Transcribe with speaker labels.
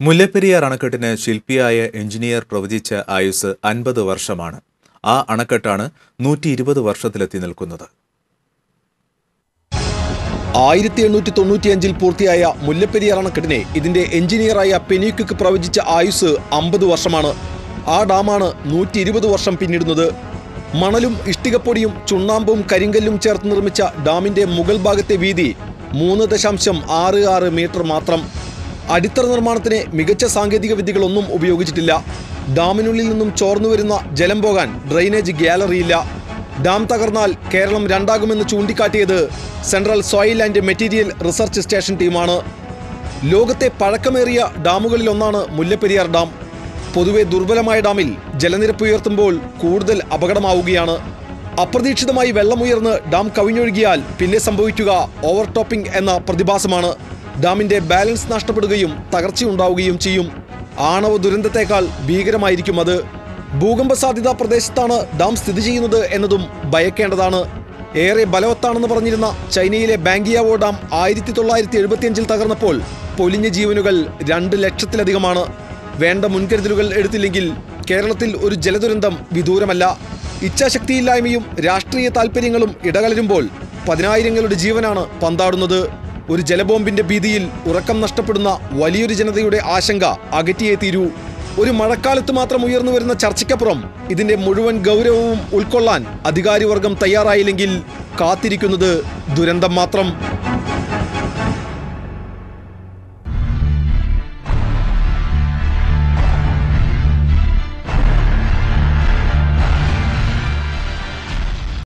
Speaker 1: Mullaperiyar അണക്കെട്ടിന് ശില്പിയായ engineer പ്രവചിച്ച ആയുസ് അൻപത് വർഷമാണ്. ആ അണക്കെട്ടാണ് നൂറ്റി ഇരുപത് വർഷത്തിലെത്തി നിൽക്കുന്നത്.
Speaker 2: ആയിരത്തി എണ്ണൂറ്റി തൊണ്ണൂറ്റിയഞ്ചിൽ പൂർത്തിയായ മുല്ലപ്പെരിയാർ അണക്കെട്ടിനെ ഇതിന്റെ എഞ്ചിനീയറായ പെനീക്കുക്ക് പ്രവചിച്ച ആയുസ് അമ്പത് വർഷമാണ്. ആ ഡാമാണ് നൂറ്റി ഇരുപത് വർഷം പിന്നിടുന്നത്. മണലും ഇഷ്ടികപ്പൊടിയും ചുണ്ണാമ്പും കരിങ്കല്ലും ചേർത്ത് നിർമ്മിച്ച ഡാമിന്റെ മുകൾ ഭാഗത്തെ വീതി മൂന്ന് ദശാംശം ആറ് ആറ് മീറ്റർ മാത്രം. അടിത്തറ നിർമ്മാണത്തിന് മികച്ച സാങ്കേതിക വിദ്യകളൊന്നും ഉപയോഗിച്ചിട്ടില്ല. ഡാമിനുള്ളിൽ നിന്നും ചോർന്നു വരുന്ന ജലം പോകാൻ ഡ്രെയിനേജ് ഗ്യാലറിയില്ല ഡാം തകർന്നാൽ കേരളം രണ്ടാകുമെന്ന് ചൂണ്ടിക്കാട്ടിയത് central soil and material research station ടീമാണ്. ലോകത്തെ പഴക്കമേറിയ ഡാമുകളിലൊന്നാണ് മുല്ലപ്പെരിയാർ ഡാം. പൊതുവെ ദുർബലമായ ഡാമിൽ ജലനിരപ്പ് ഉയർത്തുമ്പോൾ കൂടുതൽ അപകടമാവുകയാണ്. അപ്രതീക്ഷിതമായി വെള്ളമുയർന്ന് ഡാം കവിഞ്ഞൊഴുകിയാൽ പിന്നെ സംഭവിക്കുക ഓവർടോപ്പിംഗ് എന്ന പ്രതിഭാസമാണ്. ഡാമിന്റെ ബാലൻസ് നഷ്ടപ്പെടുകയും തകർച്ചയുണ്ടാവുകയും ചെയ്യും. ആണവ ദുരന്തത്തെക്കാൾ ഭീകരമായിരിക്കും അത്. ഭൂകമ്പ സാധ്യതാ പ്രദേശത്താണ് ഡാം സ്ഥിതി ചെയ്യുന്നത് എന്നതും ഭയക്കേണ്ടതാണ്. ഏറെ ബലവത്താണെന്ന് പറഞ്ഞിരുന്ന ചൈനയിലെ ബാങ്കിയാവോ ഡാം ആയിരത്തി തൊള്ളായിരത്തി എഴുപത്തിയഞ്ചിൽ തകർന്നപ്പോൾ പൊലിഞ്ഞ ജീവനുകൾ രണ്ട് ലക്ഷത്തിലധികമാണ്. വേണ്ട മുൻകരുതലുകൾ എടുത്തില്ലെങ്കിൽ കേരളത്തിൽ ഒരു ജലദുരന്തം വിദൂരമല്ല. ഇച്ഛാശക്തിയില്ലായ്മയും രാഷ്ട്രീയ താൽപ്പര്യങ്ങളും ഇടകലരുമ്പോൾ പതിനായിരങ്ങളുടെ ജീവനാണ് പന്താടുന്നത്. ഒരു ജലബോംബിന്റെ ഭീതിയിൽ ഉറക്കം നഷ്ടപ്പെടുന്ന വലിയൊരു ജനതയുടെ ആശങ്ക അകറ്റിയേ തീരൂ. ഒരു മഴക്കാലത്ത് മാത്രം ഉയർന്നു വരുന്ന ചർച്ചയ്ക്കപ്പുറം ഇതിന്റെ മുഴുവൻ ഗൗരവവും ഉൾക്കൊള്ളാൻ അധികാരിവർഗം തയ്യാറായില്ലെങ്കിൽ കാത്തിരിക്കുന്നത് ദുരന്തം മാത്രം.